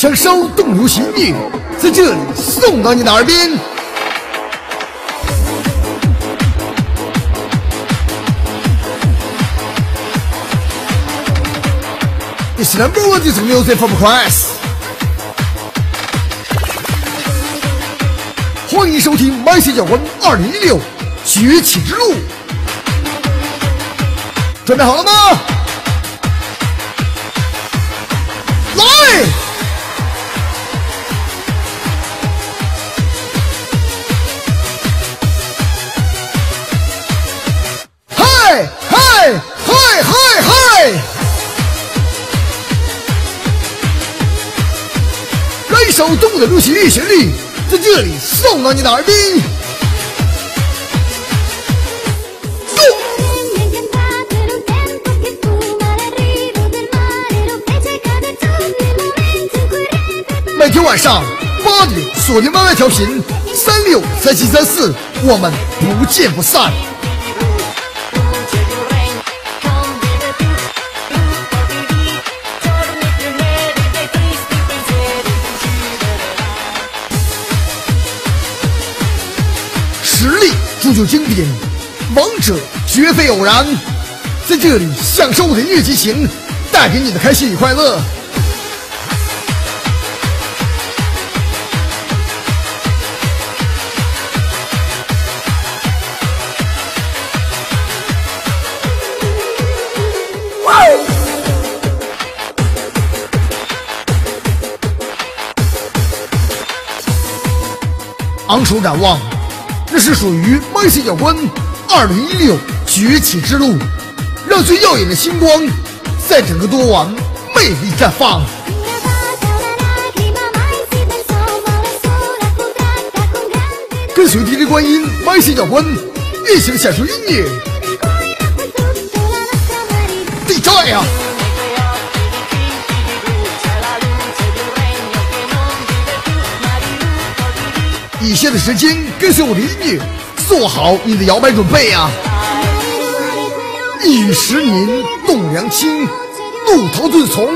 享受动如行云，在这里送到你的耳边。It's number one disc music from class。欢迎收听《麦西教官二零一六崛起之路》，准备好了吗？来！嗨嗨嗨嗨，该首国的入侵力旋律在这里送到你的耳边。每天晚上八点，锁定 yy 调频，三六三七三四，我们不见不散。实力铸就经典，王者绝非偶然。在这里享受我的音乐激情，带给你的开心与快乐。昂首展望，那是属于麦西教官二零一六崛起之路，让最耀眼的星光在整个多晚魅力绽放。跟随 DJ 观音麦西教官一起享受音乐 cuori nacque 以下的时间跟随我的音乐，做好你的摇摆准备呀！一十年动良心，怒涛顿从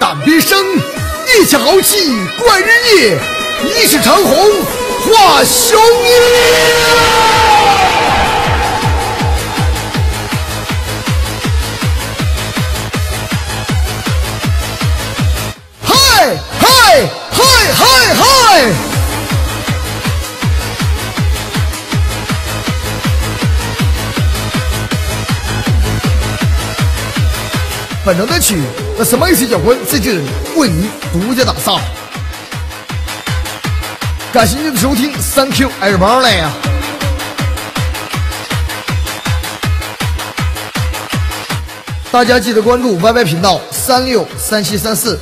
胆边生，一腔豪气贯日夜，一世长虹化雄鹰。嗨嗨嗨嗨嗨本张单曲《那什么一起结婚》这里为您独家打造，感谢您的收听，Thank you everybody！大家记得关注 YY 频道三六三七三四，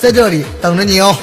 在这里等着你哦。